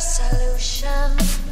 solution.